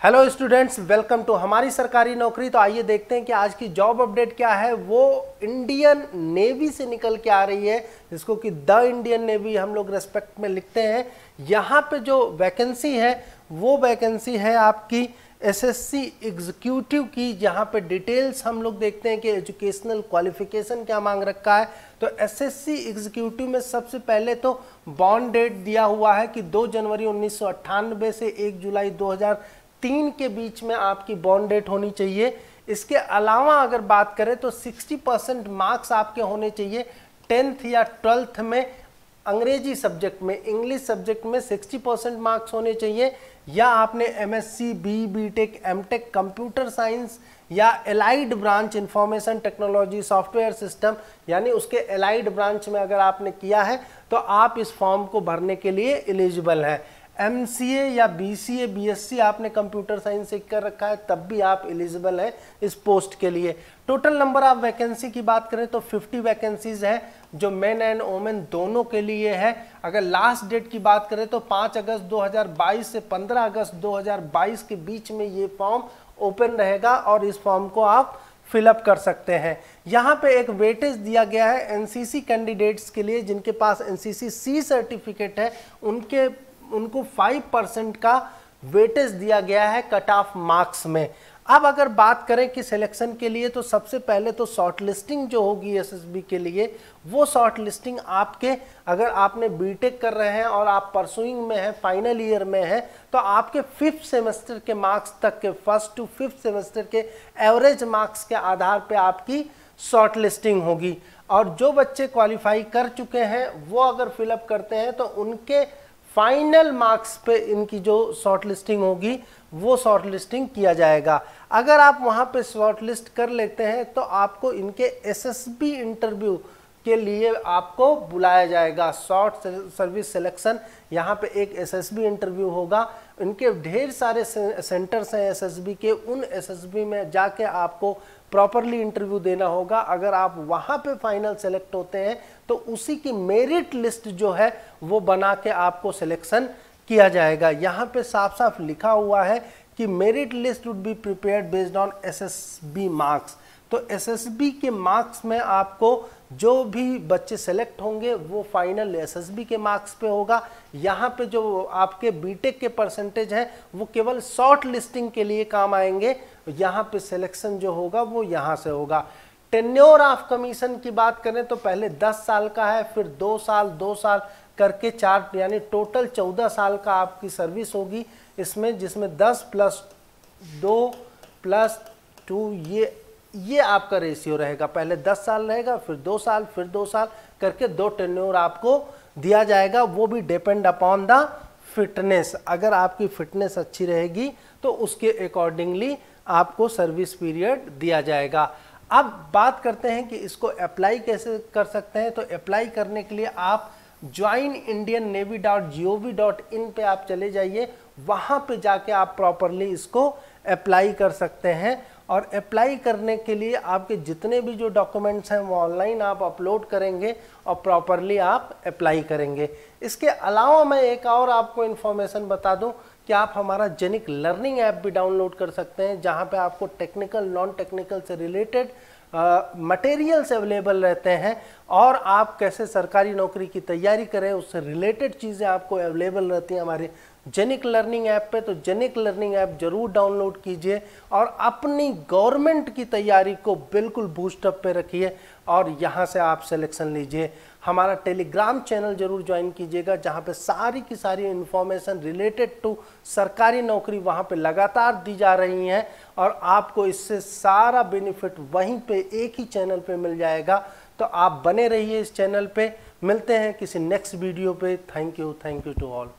Hello students welcome to हमारी सरकारी नौकरी। तो आइए देखते हैं कि आज की जॉब अपडेट क्या है। वो इंडियन नेवी से निकल के आ रही है, जिसको कि द इंडियन नेवी हम लोग रेस्पेक्ट में लिखते हैं। यहाँ पे जो वैकेंसी है, वो वैकेंसी है आपकी एसएससी एग्जीक्यूटिव की। जहाँ पे डिटेल्स हम लोग देखते हैं कि एजुकेशनल क्वालिफिकेशन क्या मांग रखा है। तो एसएससी एग्जीक्यूटिव में सबसे पहले तो बॉन्ड डेट दिया हुआ है कि 2 जनवरी उन्नीस सौ अट्ठानबे से 1 जुलाई 2003 के बीच में आपकी बॉन्ड डेट होनी चाहिए। इसके अलावा अगर बात करें तो 60 परसेंट मार्क्स आपके होने चाहिए टेंथ या ट्वेल्थ में अंग्रेज़ी सब्जेक्ट में, इंग्लिश सब्जेक्ट में 60 परसेंट मार्क्स होने चाहिए। या आपने M S C B B tech M tech computer science या allied branch, information technology, software system, यानी उसके एलाइड ब्रांच में अगर आपने किया है तो आप इस फॉर्म को भरने के लिए एलिजिबल हैं। एमसीए या B C A B S C आपने कंप्यूटर साइंस से कर रखा है, तब भी आप एलिजिबल हैं इस पोस्ट के लिए। टोटल नंबर ऑफ़ वैकेंसी की बात करें तो 50 वैकेंसीज है, जो मेन एंड वोमेन दोनों के लिए है। अगर लास्ट डेट की बात करें तो 5 अगस्त 2022 से 15 अगस्त 2022 के बीच में ये फॉर्म ओपन रहेगा और इस फॉर्म को आप फिलअप कर सकते हैं। यहाँ पे एक वेटेज दिया गया है एनसीसी कैंडिडेट्स के लिए, जिनके पास एनसीसी सी सर्टिफिकेट है, उनके उनको फाइव परसेंट का वेटेज दिया गया है कट ऑफ़ मार्क्स में। अब अगर बात करें कि सिलेक्शन के लिए तो सबसे पहले तो शॉर्ट लिस्टिंग जो होगी एसएसबी के लिए, वो शॉर्ट लिस्टिंग आपके, अगर आपने बीटेक कर रहे हैं और आप परसुइंग में हैं फाइनल ईयर में हैं तो आपके फिफ्थ सेमेस्टर के मार्क्स तक के फ़र्स्ट टू फिफ्थ सेमेस्टर के एवरेज मार्क्स के आधार पे आपकी शॉर्ट लिस्टिंग होगी। और जो बच्चे क्वालिफाई कर चुके हैं, वो अगर फिलअप करते हैं तो उनके फाइनल मार्क्स पे इनकी जो शॉर्ट लिस्टिंग होगी, वो शॉर्ट लिस्टिंग किया जाएगा। अगर आप वहाँ पे शॉर्ट लिस्ट कर लेते हैं तो आपको इनके एसएसबी इंटरव्यू के लिए आपको बुलाया जाएगा। शॉर्ट सर्विस सिलेक्शन, यहाँ पे एक एसएसबी इंटरव्यू होगा। इनके ढेर सारे सेंटर्स हैं एसएसबी के। उन एसएसबी में जाके आपको प्रॉपरली इंटरव्यू देना होगा। अगर आप वहाँ पे फाइनल सेलेक्ट होते हैं तो उसी की मेरिट लिस्ट जो है, वो बना के आपको सिलेक्शन किया जाएगा। यहाँ पे साफ़ साफ़ लिखा हुआ है कि merit list would be prepare based on SSB marks. तो एसएसबी के मार्क्स में आपको जो भी बच्चे सेलेक्ट होंगे, वो फाइनल एसएसबी के मार्क्स पे होगा। यहाँ पे जो आपके बीटेक के परसेंटेज हैं, वो केवल शॉर्ट लिस्टिंग के लिए काम आएँगे। यहाँ पे सिलेक्शन जो होगा, वो यहाँ से होगा। टेन्योर ऑफ़ कमीशन की बात करें तो पहले 10 साल का है, फिर दो साल दो साल करके चार, यानी टोटल चौदह साल का आपकी सर्विस होगी। इसमें जिसमें दस प्लस दो प्लस टू ये ये आपका रेशियो रहेगा। पहले दस साल रहेगा, फिर दो साल, फिर दो साल करके दो टेन्योर आपको दिया जाएगा। वो भी डिपेंड अपॉन द फिटनेस अगर आपकी फिटनेस अच्छी रहेगी तो उसके अकॉर्डिंगली आपको सर्विस पीरियड दिया जाएगा। अब बात करते हैं कि इसको अप्लाई कैसे कर सकते हैं। तो अप्लाई करने के लिए आप join Indian navy dot G O V dot in पर आप चले जाइए। वहाँ पे जाके आप प्रॉपरली इसको अप्लाई कर सकते हैं। और अप्लाई करने के लिए आपके जितने भी जो डॉक्यूमेंट्स हैं, वो ऑनलाइन आप अपलोड करेंगे और प्रॉपरली आप अप्लाई करेंगे। इसके अलावा मैं एक और आपको इन्फॉर्मेशन बता दूँ कि आप हमारा जेनिक लर्निंग ऐप भी डाउनलोड कर सकते हैं, जहाँ पे आपको टेक्निकल नॉन टेक्निकल से रिलेटेड मटेरियल्स अवेलेबल रहते हैं और आप कैसे सरकारी नौकरी की तैयारी करें, उससे रिलेटेड चीज़ें आपको अवेलेबल रहती हैं हमारे जेनिक लर्निंग ऐप पे तो जेनिक लर्निंग ऐप ज़रूर डाउनलोड कीजिए और अपनी गवर्नमेंट की तैयारी को बिल्कुल बूस्टअप पे रखिए और यहाँ से आप सिलेक्शन लीजिए। हमारा टेलीग्राम चैनल ज़रूर ज्वाइन कीजिएगा, जहाँ पे सारी की सारी इन्फॉर्मेशन रिलेटेड टू सरकारी नौकरी वहाँ पे लगातार दी जा रही हैं और आपको इससे सारा बेनिफिट वहीं पे एक ही चैनल पे मिल जाएगा। तो आप बने रहिए इस चैनल पे। मिलते हैं किसी नेक्स्ट वीडियो पे। Thank you thank you to all.